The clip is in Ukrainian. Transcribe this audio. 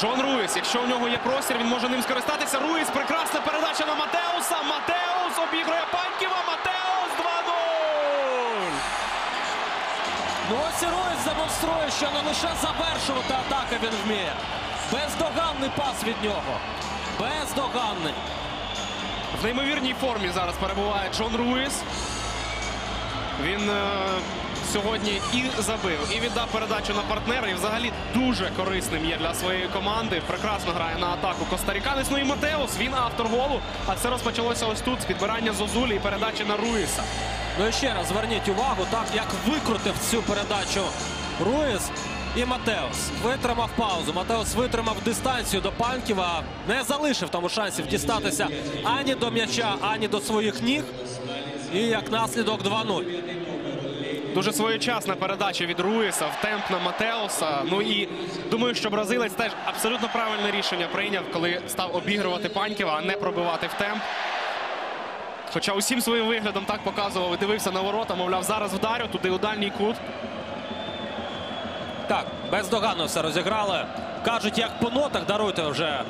Джон Руїс, якщо у нього є простір, він може ним скористатися. Руїс, прекрасна передача на Матеуса. Матеус обігрує Паньківа. Матеус 2-0. Ну ось і Руїс демонструє, що не лише завершувати атаки він вміє. Бездоганний пас від нього. Бездоганний. В неймовірній формі зараз перебуває Джон Руїс. Він е, сьогодні і забив, і віддав передачу на партнера. І взагалі дуже корисним є для своєї команди. Прекрасно грає на атаку Костаріканець. Ну і Матеус, він автор голу. А це розпочалося ось тут з підбирання Зозулі і передачі на Руїса. Ну і ще раз зверніть увагу, так як викрутив цю передачу Руїс і Матеус. Витримав паузу. Матеус витримав дистанцію до Панківа. Не залишив тому шансів дістатися ані до м'яча, ані до своїх ніг. І як наслідок 2-0. Дуже своєчасна передача від Руїса в темп на Матеуса. Ну і думаю, що бразилець теж абсолютно правильне рішення прийняв, коли став обігрувати Паньківа, а не пробивати в темп. Хоча усім своїм виглядом так показував і дивився на ворота, мовляв, зараз вдарю туди у дальній кут. Так, бездоганно все розіграли. Кажуть, як по нотах даруйте вже